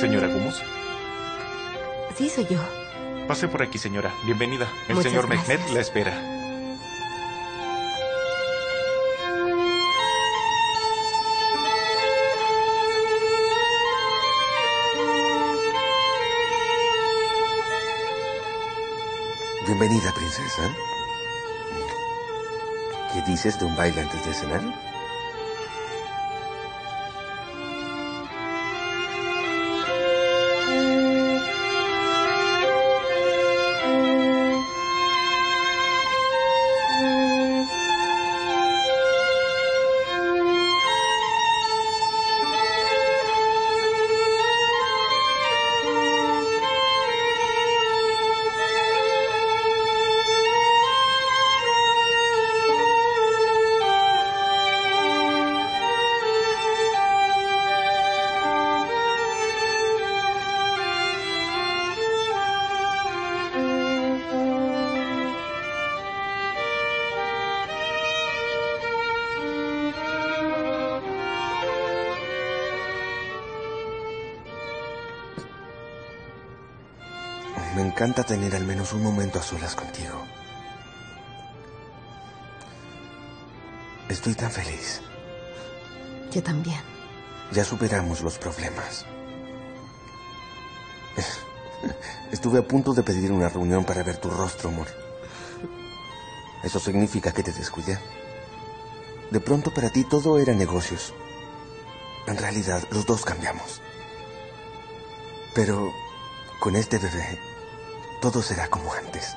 Señora Gumus. Sí, soy yo. Pase por aquí, señora. Bienvenida. El Muchas señor Mehmet gracias. la espera. Bienvenida, princesa. ¿Qué dices de un baile antes de cenar? Me encanta tener al menos un momento a solas contigo. Estoy tan feliz. Yo también. Ya superamos los problemas. Estuve a punto de pedir una reunión para ver tu rostro, amor. Eso significa que te descuidé. De pronto para ti todo era negocios. En realidad, los dos cambiamos. Pero con este bebé, todo será como antes.